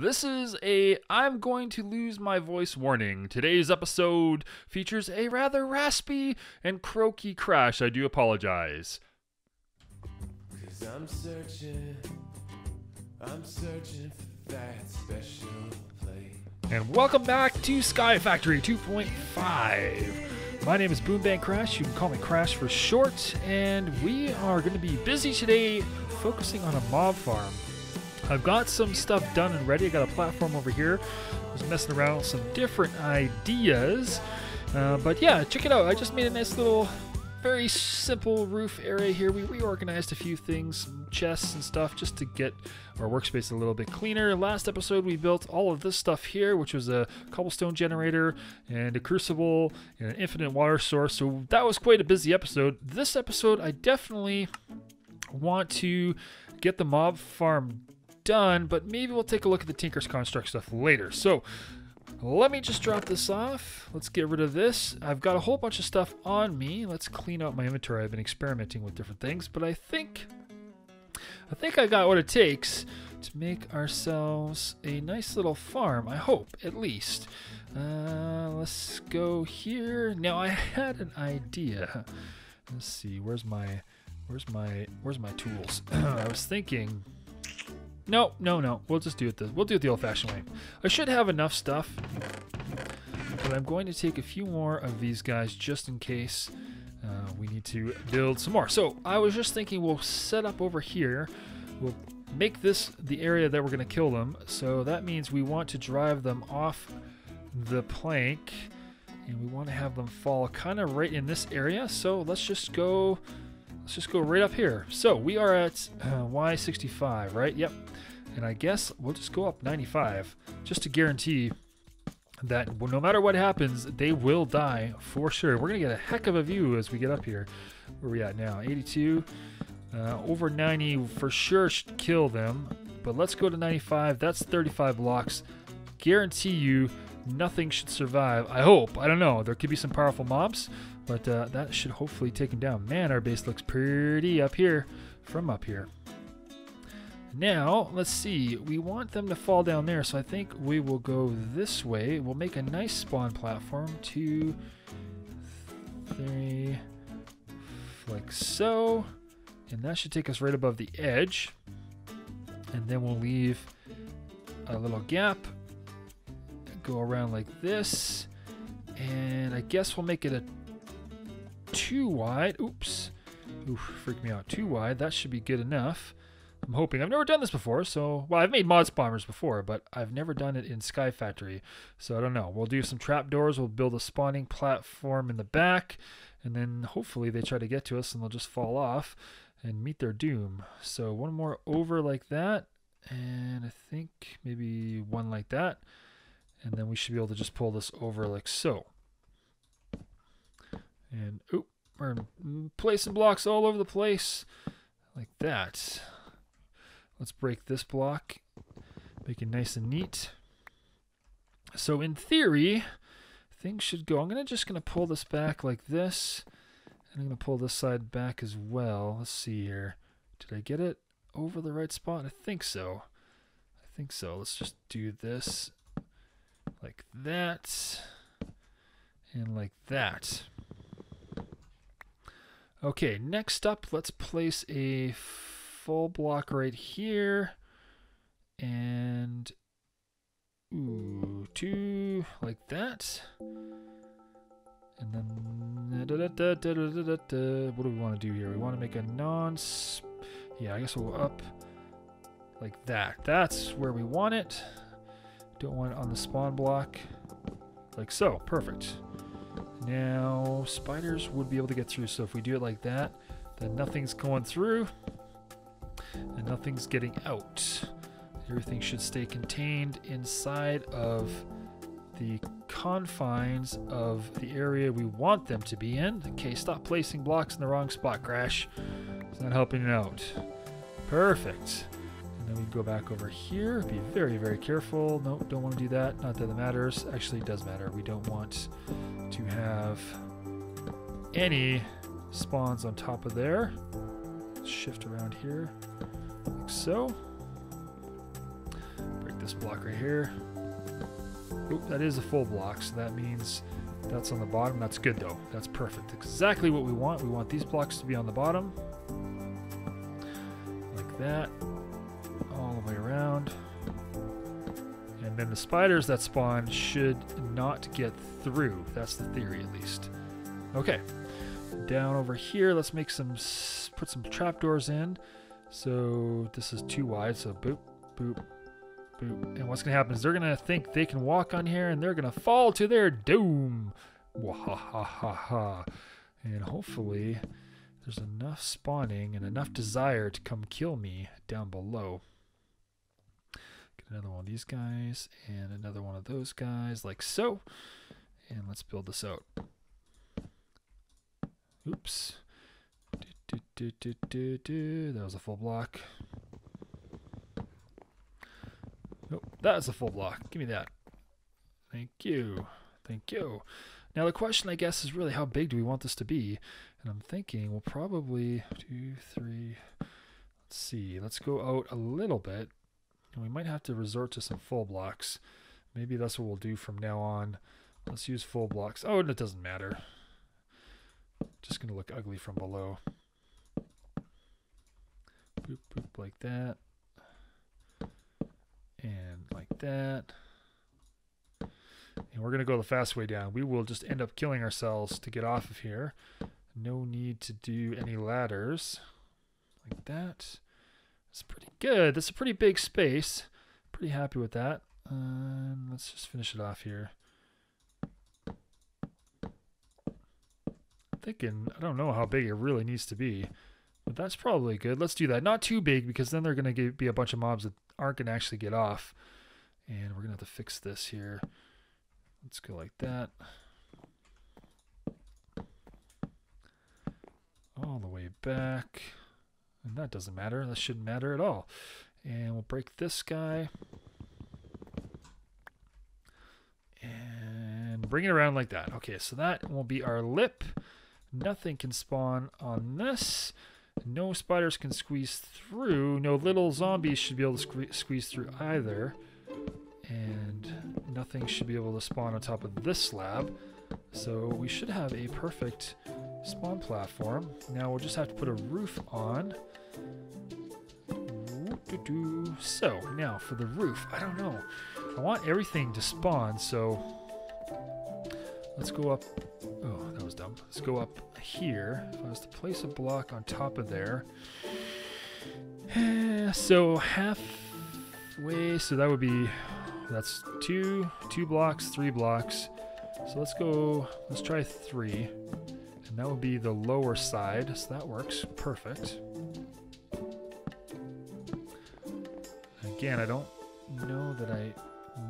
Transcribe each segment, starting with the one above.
This is a I'm going to lose my voice warning. Today's episode features a rather raspy and croaky crash. I do apologize. Cause I'm searching, I'm searching for that special place. And welcome back to Sky Factory 2.5. My name is Boom Bang Crash. You can call me Crash for short. And we are going to be busy today focusing on a mob farm. I've got some stuff done and ready. I got a platform over here. I was messing around with some different ideas. Uh, but yeah, check it out. I just made a nice little, very simple roof area here. We reorganized a few things, some chests and stuff, just to get our workspace a little bit cleaner. Last episode, we built all of this stuff here, which was a cobblestone generator and a crucible and an infinite water source. So that was quite a busy episode. This episode, I definitely want to get the mob farm done, but maybe we'll take a look at the Tinker's Construct stuff later. So let me just drop this off. Let's get rid of this. I've got a whole bunch of stuff on me. Let's clean out my inventory. I've been experimenting with different things, but I think I think I got what it takes to make ourselves a nice little farm. I hope, at least. Uh, let's go here. Now I had an idea. Let's see. Where's my where's my where's my tools? I was thinking no, no, no. We'll just do it the we'll do it the old-fashioned way. I should have enough stuff, but I'm going to take a few more of these guys just in case uh, we need to build some more. So I was just thinking we'll set up over here. We'll make this the area that we're going to kill them. So that means we want to drive them off the plank, and we want to have them fall kind of right in this area. So let's just go. Let's just go right up here. So we are at uh, Y65, right? Yep. And I guess we'll just go up 95 just to guarantee that no matter what happens, they will die for sure. We're going to get a heck of a view as we get up here. Where we at now? 82. Uh, over 90 for sure should kill them. But let's go to 95. That's 35 blocks. Guarantee you nothing should survive. I hope. I don't know. There could be some powerful mobs, but uh, that should hopefully take them down. Man, our base looks pretty up here from up here. Now, let's see. We want them to fall down there, so I think we will go this way. We'll make a nice spawn platform. Two, three, like so. And that should take us right above the edge. And then we'll leave a little gap. Go around like this. And I guess we'll make it a too wide. Oops. Oof, freaked me out. Too wide. That should be good enough. I'm hoping. I've never done this before, so well, I've made mob spawners before, but I've never done it in Sky Factory, so I don't know. We'll do some trapdoors. We'll build a spawning platform in the back, and then hopefully they try to get to us and they'll just fall off and meet their doom. So one more over like that, and I think maybe one like that, and then we should be able to just pull this over like so. And oop, we're placing blocks all over the place like that. Let's break this block, make it nice and neat. So in theory, things should go. I'm gonna just gonna pull this back like this, and I'm gonna pull this side back as well. Let's see here. Did I get it over the right spot? I think so. I think so. Let's just do this like that and like that. Okay, next up, let's place a full block right here. And, ooh, two like that. And then, da, da, da, da, da, da, da, what do we want to do here? We want to make a non, yeah, I guess we'll go up like that. That's where we want it. Don't want it on the spawn block, like so. Perfect. Now, spiders would be able to get through, so if we do it like that, then nothing's going through and nothing's getting out. Everything should stay contained inside of the confines of the area we want them to be in. Okay, stop placing blocks in the wrong spot, Crash. It's not helping you out. Perfect. Then we go back over here. Be very, very careful. No, don't want to do that. Not that it matters. Actually, it does matter. We don't want to have any spawns on top of there. Shift around here, like so. Break this this block right here. Oop, that is a full block, so that means that's on the bottom. That's good though. That's perfect. Exactly what we want. We want these blocks to be on the bottom. Like that. Then the spiders that spawn should not get through. That's the theory at least. Okay. Down over here, let's make some, put some trapdoors in. So this is too wide, so boop, boop, boop. And what's going to happen is they're going to think they can walk on here and they're going to fall to their doom. Wahahaha. And hopefully there's enough spawning and enough desire to come kill me down below. Another one of these guys and another one of those guys like so. And let's build this out. Oops. Do, do, do, do. That was a full block. Nope, that is a full block. Give me that. Thank you. Thank you. Now the question, I guess, is really how big do we want this to be? And I'm thinking we'll probably two, three. Let's see. Let's go out a little bit. And we might have to resort to some full blocks. Maybe that's what we'll do from now on. Let's use full blocks. Oh, and it doesn't matter. Just gonna look ugly from below. Boop boop like that. And like that. And we're going to go the fast way down. We will just end up killing ourselves to get off of here. No need to do any ladders. Like that. It's pretty good. That's a pretty big space. Pretty happy with that. Um, let's just finish it off here. thinking, I don't know how big it really needs to be. But that's probably good. Let's do that. Not too big because then they're going to be a bunch of mobs that aren't going to actually get off. And we're going to have to fix this here. Let's go like that. All the way back. And that doesn't matter. That shouldn't matter at all. And we'll break this guy. And bring it around like that. Okay, so that will be our lip. Nothing can spawn on this. No spiders can squeeze through. No little zombies should be able to squeeze through either. And nothing should be able to spawn on top of this slab. So we should have a perfect spawn platform. Now we'll just have to put a roof on. So now for the roof, I don't know. I want everything to spawn, so let's go up. Oh, that was dumb. Let's go up here. If I was to place a block on top of there. Eh, so halfway, so that would be, that's two, two blocks, three blocks. So let's go, let's try three. And that would be the lower side, so that works perfect. Again, I don't know that I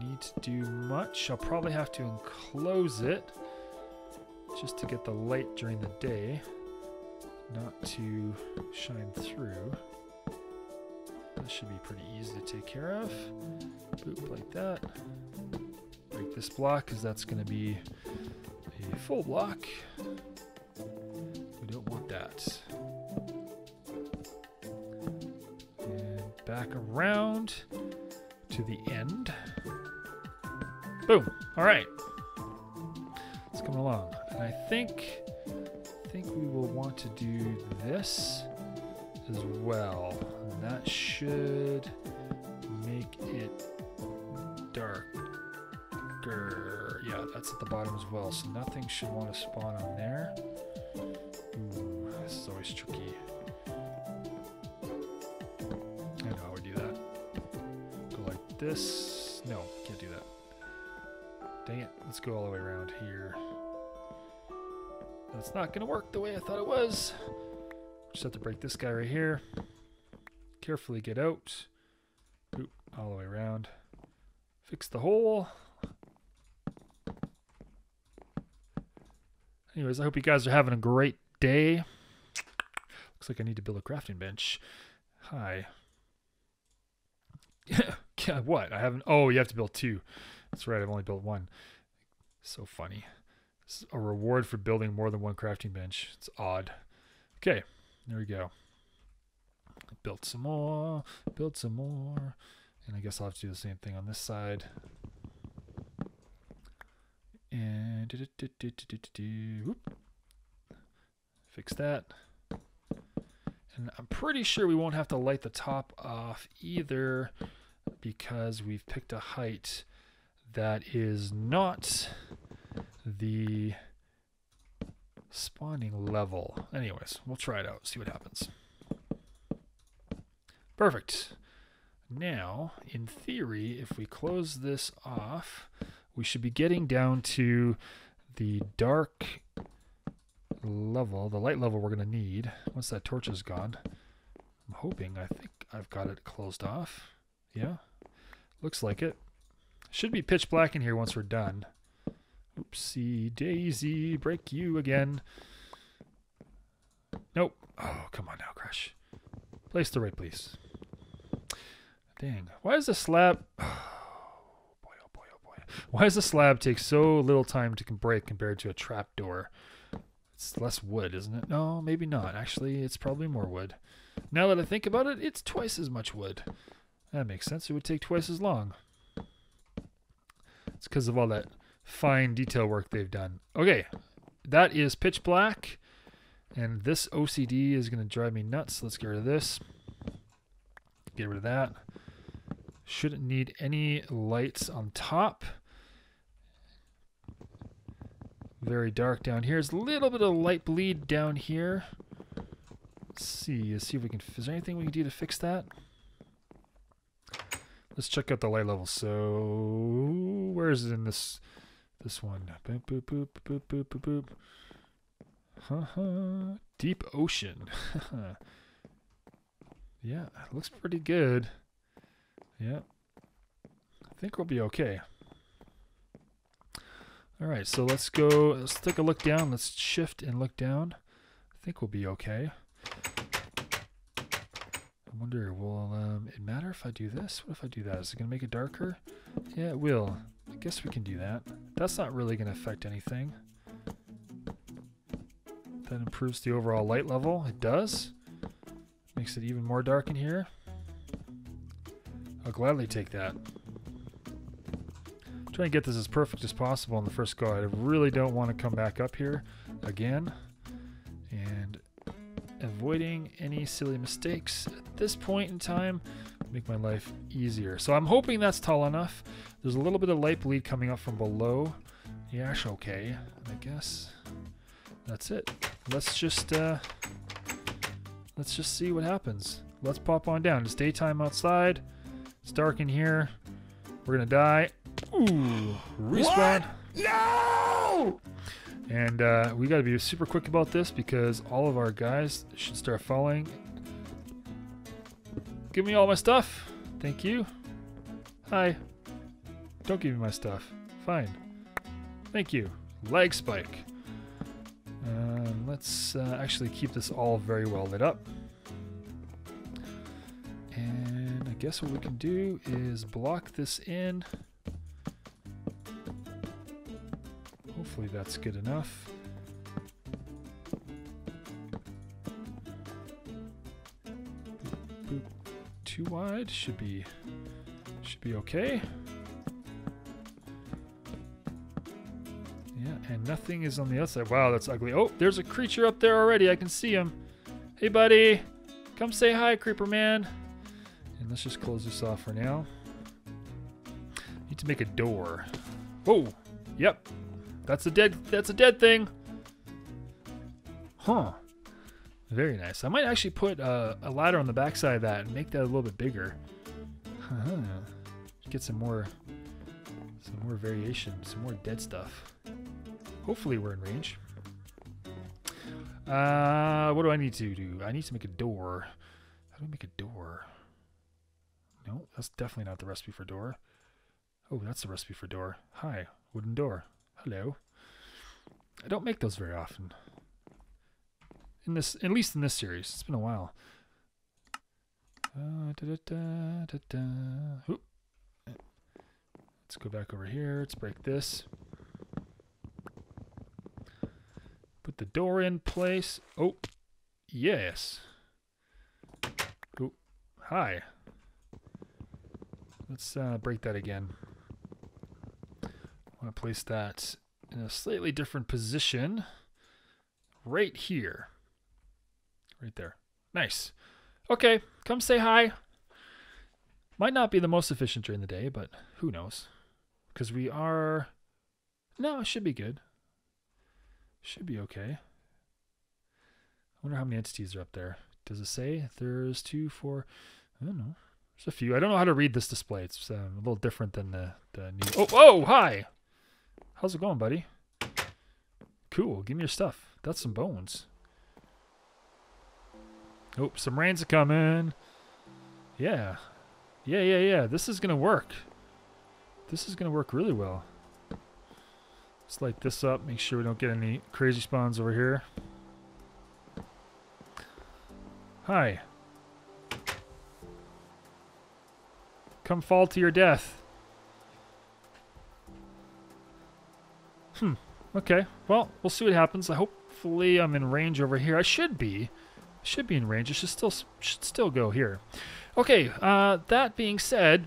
need to do much. I'll probably have to enclose it just to get the light during the day, not to shine through. This should be pretty easy to take care of. Boop like that. Break this block because that's going to be a full block. That. And back around to the end. Boom. All right. It's coming along. And I think, I think we will want to do this as well. And that should make it darker. Yeah, that's at the bottom as well. So nothing should want to spawn on there. This. No, can't do that. Dang it. Let's go all the way around here. That's not going to work the way I thought it was. Just have to break this guy right here. Carefully get out. Oop, all the way around. Fix the hole. Anyways, I hope you guys are having a great day. Looks like I need to build a crafting bench. Hi. What? I haven't. Oh, you have to build two. That's right. I've only built one. So funny. Is a reward for building more than one crafting bench. It's odd. Okay, there we go. Built some more. Built some more. And I guess I'll have to do the same thing on this side. And do, do, do. Fix that. And I'm pretty sure we won't have to light the top off either because we've picked a height that is not the spawning level. Anyways, we'll try it out, see what happens. Perfect. Now, in theory, if we close this off, we should be getting down to the dark level, the light level we're going to need once that torch is gone. I'm hoping, I think I've got it closed off. Yeah, looks like it. Should be pitch black in here once we're done. Oopsie daisy, break you again. Nope. Oh, come on now, Crash. Place the right, please. Dang. Why is the slab... Oh, boy, oh boy, oh boy. Why does the slab take so little time to break compared to a trap door? It's less wood, isn't it? No, maybe not. Actually, it's probably more wood. Now that I think about it, it's twice as much wood. That makes sense. It would take twice as long. It's because of all that fine detail work they've done. Okay, that is pitch black. And this OCD is going to drive me nuts. Let's get rid of this. Get rid of that. Shouldn't need any lights on top. Very dark down here. There's a little bit of light bleed down here. Let's see. Let's see if we can. Is there anything we can do to fix that? Let's check out the light level. So where is it in this this one? Boop boop boop boop boop boop boop. Haha. Deep ocean. yeah, looks pretty good. Yeah. I think we'll be okay. All right, so let's go. Let's take a look down. Let's shift and look down. I think we'll be okay. Wonder, will um, it matter if I do this? What if I do that? Is it going to make it darker? Yeah, it will. I guess we can do that. That's not really going to affect anything. That improves the overall light level. It does. Makes it even more dark in here. I'll gladly take that. Try and get this as perfect as possible on the first go. I really don't want to come back up here again. And avoiding any silly mistakes at this point in time make my life easier. So I'm hoping that's tall enough. There's a little bit of light bleed coming up from below. Yash okay, I guess. That's it. Let's just uh let's just see what happens. Let's pop on down. It's daytime outside. It's dark in here. We're gonna die. Ooh, respawn. What? No! And uh, we got to be super quick about this because all of our guys should start falling. Give me all my stuff. Thank you. Hi. Don't give me my stuff. Fine. Thank you. Leg spike. Um, let's uh, actually keep this all very well lit up. And I guess what we can do is block this in. Hopefully that's good enough. Too wide should be should be okay. Yeah, and nothing is on the outside. Wow, that's ugly. Oh, there's a creature up there already. I can see him. Hey, buddy. Come say hi, creeper man. And let's just close this off for now. Need to make a door. Whoa. Yep, that's a dead. That's a dead thing. Huh. Very nice. I might actually put uh, a ladder on the backside of that and make that a little bit bigger. Huh. Get some more, some more variation, some more dead stuff. Hopefully we're in range. Uh, what do I need to do? I need to make a door. How do I make a door? No, that's definitely not the recipe for door. Oh, that's the recipe for door. Hi, wooden door. Hello. I don't make those very often. In this, at least in this series, it's been a while. Uh, da, da, da. Let's go back over here. Let's break this. Put the door in place. Oh, yes. Oh, hi. Let's uh, break that again. I want to place that in a slightly different position. Right here. Right there. Nice. Okay, come say hi. Might not be the most efficient during the day, but who knows? Because we are. No, it should be good. Should be okay. I wonder how many entities are up there. Does it say? There's two, four. I don't know. There's a few. I don't know how to read this display. It's um, a little different than the, the new. Oh, oh, hi. How's it going, buddy? Cool. Give me your stuff. That's some bones. Oh, some rains are coming. Yeah. Yeah, yeah, yeah. This is going to work. This is going to work really well. Let's light this up. Make sure we don't get any crazy spawns over here. Hi. Come fall to your death. Hmm. Okay. Well, we'll see what happens. Hopefully I'm in range over here. I should be. Should be in range. It should still should still go here. Okay. Uh, that being said,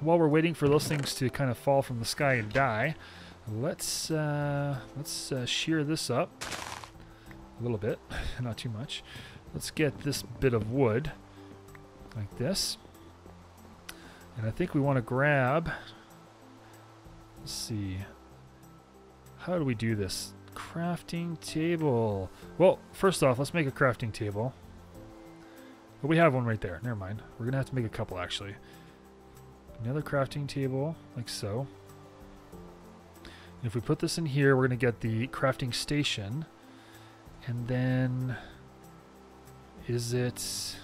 while we're waiting for those things to kind of fall from the sky and die, let's uh, let's uh, shear this up a little bit, not too much. Let's get this bit of wood like this. And I think we want to grab, let's see, how do we do this? Crafting table. Well, first off, let's make a crafting table. But we have one right there. Never mind. We're going to have to make a couple, actually. Another crafting table, like so. And if we put this in here, we're going to get the crafting station. And then... Is it...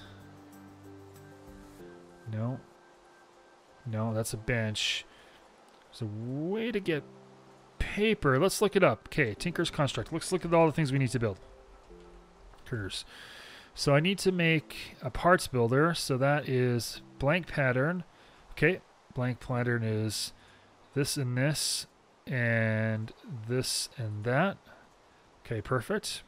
No. No, that's a bench. There's a way to get paper. Let's look it up. Okay, Tinker's Construct. Let's look at all the things we need to build. Tinkers. So I need to make a parts builder. So that is blank pattern. Okay, blank pattern is this and this and this and that. Okay, perfect.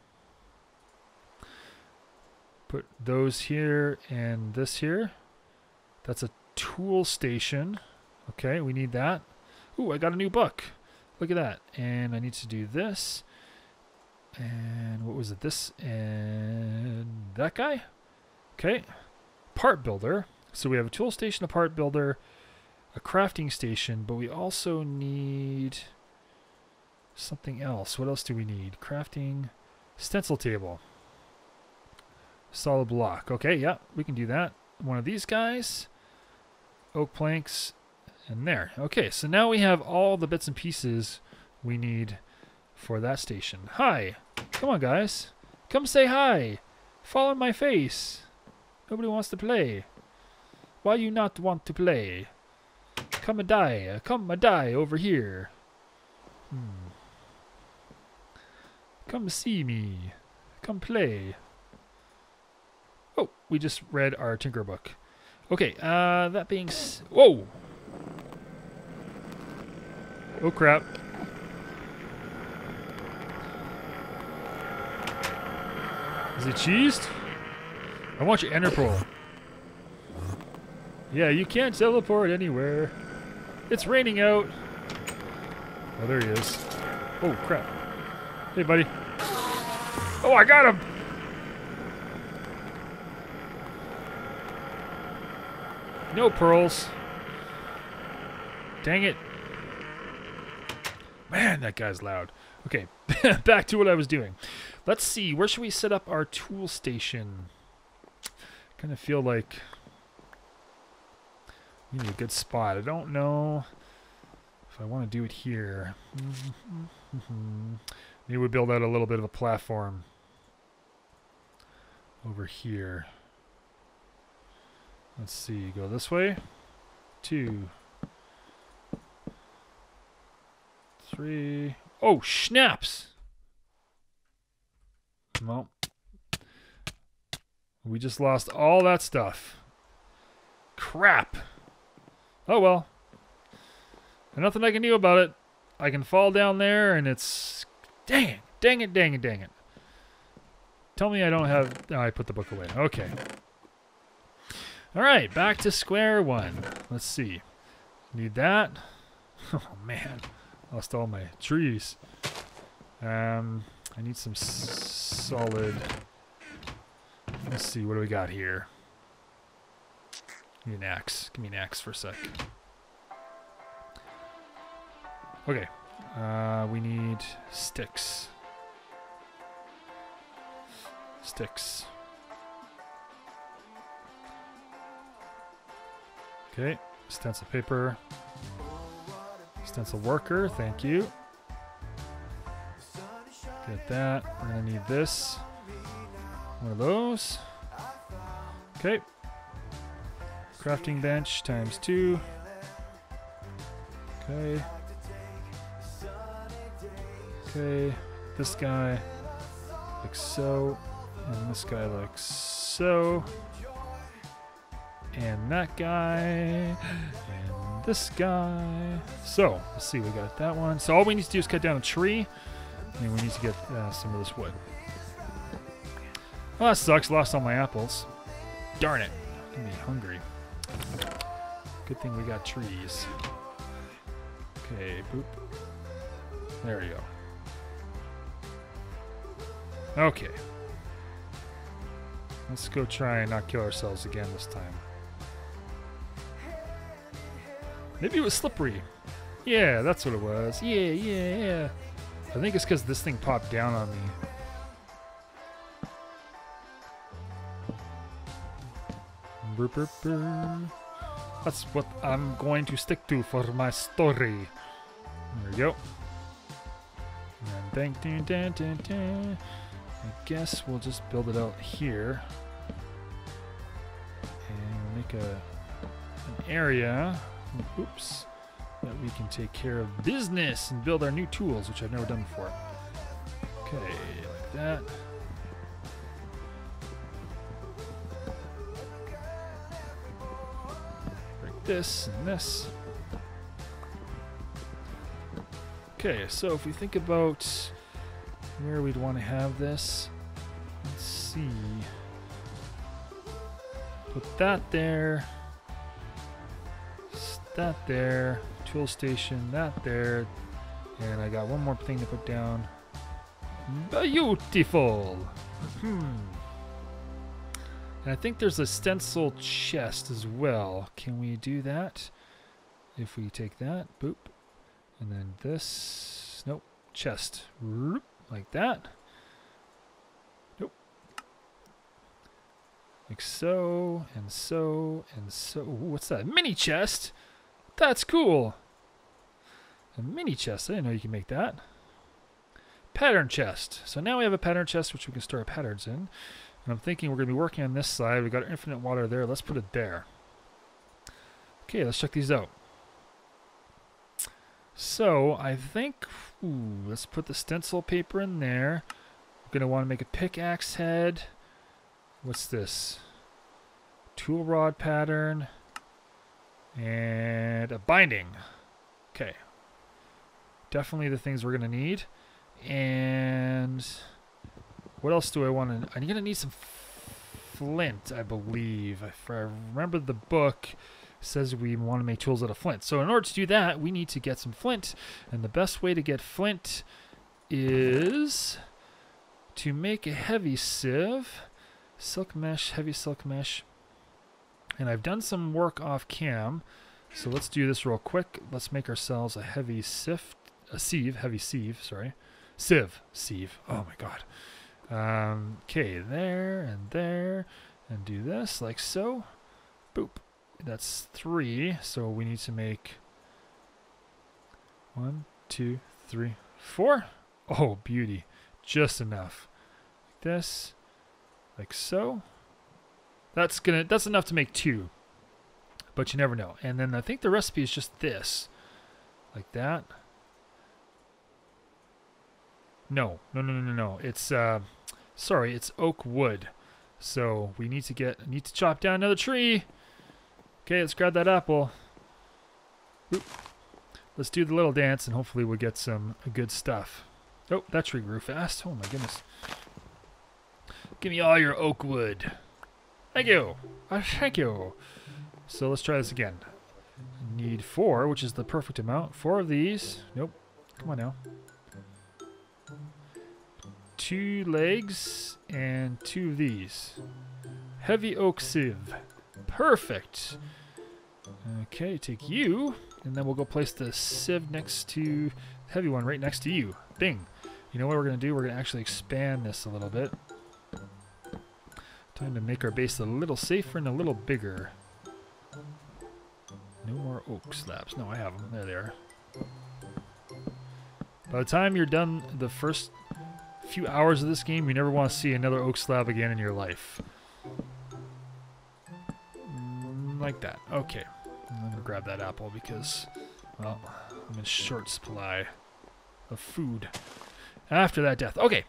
Put those here and this here. That's a tool station. Okay, we need that. Ooh, I got a new book. Look at that. And I need to do this. And what was it? This and that guy? Okay. Part builder. So we have a tool station, a part builder, a crafting station, but we also need something else. What else do we need? Crafting stencil table. Solid block. Okay, yeah, we can do that. One of these guys. Oak planks. And there. Okay, so now we have all the bits and pieces we need for that station. Hi. Come on, guys. Come say hi. Fall on my face. Nobody wants to play. Why you not want to play? Come a die. Come a die over here. Hmm. Come see me. Come play. Oh, we just read our Tinker book. Okay, uh, that being... Whoa! Oh, crap. Is it cheesed? I want you Enderpearl. Yeah, you can't teleport anywhere. It's raining out. Oh, there he is. Oh, crap. Hey, buddy. Oh, I got him! No pearls. Dang it. Man, that guy's loud. Okay, back to what I was doing. Let's see, where should we set up our tool station? Kind of feel like we need a good spot. I don't know if I want to do it here. Maybe we build out a little bit of a platform over here. Let's see, go this way. Two. Three. Oh, snaps! Well, we just lost all that stuff. Crap. Oh well. nothing I can do about it. I can fall down there and it's... Dang it, dang it, dang it, dang it. Tell me I don't have... Oh, I put the book away. Okay. All right, back to square one. Let's see. Need that. Oh man, lost all my trees. Um, I need some solid. Let's see, what do we got here? Need an axe. Give me an axe for a sec. Okay. Uh, we need sticks. Sticks. Okay. Stencil paper. Stencil worker. Thank you. Get that. We're to need this. One of those. Okay. Crafting bench times two. Okay. Okay. This guy like so. And this guy like so. And that guy. And this guy. So, let's see. We got that one. So all we need to do is cut down a tree. And we need to get uh, some of this wood. Well, that sucks. Lost all my apples. Darn it. I'm be hungry. Good thing we got trees. Okay, boop. There we go. Okay. Let's go try and not kill ourselves again this time. Maybe it was slippery. Yeah, that's what it was. Yeah, yeah, yeah. I think it's because this thing popped down on me. That's what I'm going to stick to for my story. There we go. I guess we'll just build it out here. And make a an area. Oops. That we can take care of business and build our new tools, which I've never done before. Okay, like that. Break this and this. Okay, so if we think about where we'd want to have this, let's see. Put that there. That there. Tool station, that there. And I got one more thing to put down. Beautiful! Hmm. And I think there's a stencil chest as well. Can we do that? If we take that, boop. And then this, nope, chest. Like that. Nope. Like so, and so, and so. Ooh, what's that? Mini chest? That's cool. A mini chest. I didn't know you can make that. Pattern chest. So now we have a pattern chest which we can store our patterns in. And I'm thinking we're going to be working on this side. We've got infinite water there. Let's put it there. Okay, let's check these out. So I think, ooh, let's put the stencil paper in there. We're going to want to make a pickaxe head. What's this? Tool rod pattern. And a binding. Okay. Definitely the things we're going to need. And what else do I want to... I'm going to need some flint, I believe. If I remember the book says we want to make tools out of flint. So in order to do that, we need to get some flint. And the best way to get flint is to make a heavy sieve. Silk mesh, heavy silk mesh. And I've done some work off cam. So let's do this real quick. Let's make ourselves a heavy sift, a sieve, heavy sieve, sorry. Sieve, sieve. Oh my god. Um, okay, there and there. And do this like so. Boop. That's three. So we need to make one, two, three, four. Oh, beauty. Just enough. Like this. Like so. That's gonna that's enough to make two. But you never know. And then I think the recipe is just this. Like that. No, no, no, no, no. It's uh sorry, it's oak wood. So we need to get need to chop down another tree. Okay, let's grab that apple. Oop. Let's do the little dance and hopefully we'll get some good stuff. Oh, that tree grew fast. Oh my goodness. Give me all your oak wood. Thank you. Uh, thank you. So let's try this again. Need four, which is the perfect amount. Four of these. Nope. Come on now. Two legs and two of these. Heavy oak sieve. Perfect. Okay, take you, and then we'll go place the sieve next to heavy one right next to you. Bing. You know what we're going to do? We're going to actually expand this a little bit. Time to make our base a little safer and a little bigger. No more oak slabs. No, I have them. There they are. By the time you're done the first few hours of this game, you never want to see another oak slab again in your life. Mm, like that. Okay. I'm going to grab that apple because, well, I'm in short supply of food after that death. Okay.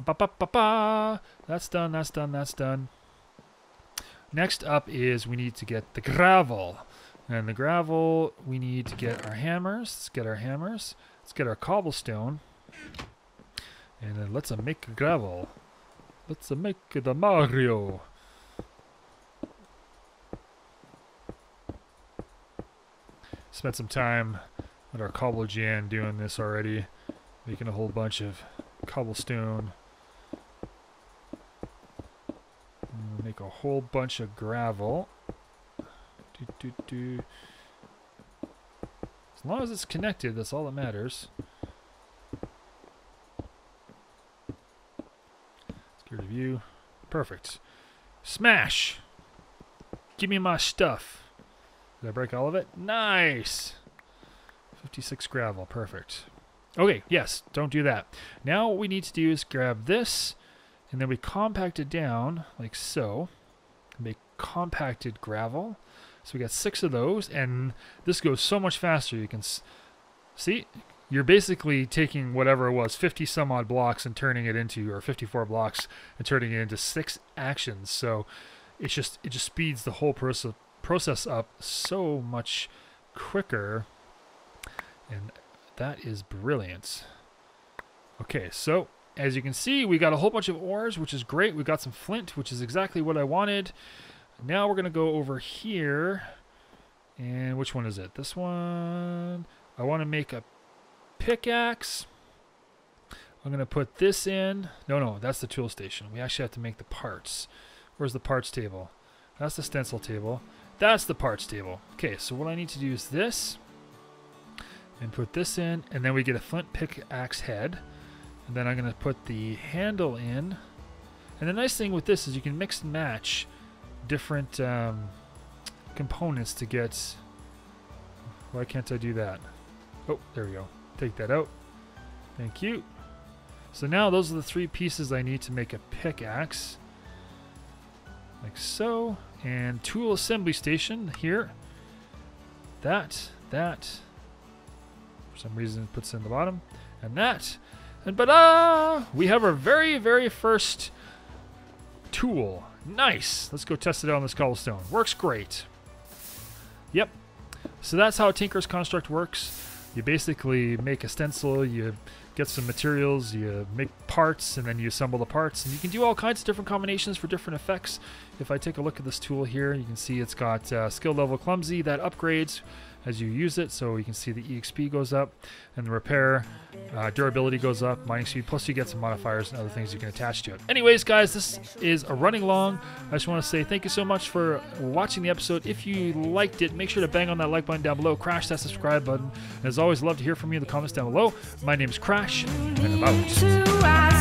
Ba -ba -ba that's done, that's done, that's done. Next up is we need to get the gravel. And the gravel, we need to get our hammers. Let's get our hammers. Let's get our cobblestone. And then let's make gravel. Let's make the Mario. Spent some time at our cobble gen doing this already. Making a whole bunch of cobblestone. Make a whole bunch of gravel. Do, do, do. As long as it's connected, that's all that matters. Let's get rid of you. Perfect. Smash! Give me my stuff. Did I break all of it? Nice! 56 gravel. Perfect. Okay, yes, don't do that. Now what we need to do is grab this, and then we compact it down like so. Make compacted gravel. So we got six of those, and this goes so much faster. You can see, you're basically taking whatever it was, 50 some odd blocks, and turning it into, or 54 blocks, and turning it into six actions. So it's just it just speeds the whole process process up so much quicker, and that is brilliant. Okay, so as you can see, we got a whole bunch of ores, which is great. We got some flint, which is exactly what I wanted. Now we're going to go over here. And which one is it? This one. I want to make a pickaxe. I'm going to put this in. No, no, that's the tool station. We actually have to make the parts. Where's the parts table? That's the stencil table. That's the parts table. Okay, so what I need to do is this. And put this in. And then we get a flint pickaxe head. And then I'm going to put the handle in. And the nice thing with this is you can mix and match different um, components to get... Why can't I do that? Oh, there we go. Take that out. Thank you. So now those are the three pieces I need to make a pickaxe. Like so. And tool assembly station here. That, that. For some reason it puts it in the bottom. And that. And ba-da! We have our very, very first tool. Nice. Let's go test it out on this cobblestone. Works great. Yep. So that's how Tinker's Construct works. You basically make a stencil, you get some materials, you make parts, and then you assemble the parts. And you can do all kinds of different combinations for different effects. If I take a look at this tool here, you can see it's got uh, skill level clumsy that upgrades as you use it. So you can see the EXP goes up and the repair uh, durability goes up, mining speed, plus you get some modifiers and other things you can attach to it. Anyways, guys, this is a running long. I just want to say thank you so much for watching the episode. If you liked it, make sure to bang on that like button down below, crash that subscribe button. And as always, love to hear from you in the comments down below. My name is Crash, and I'm out.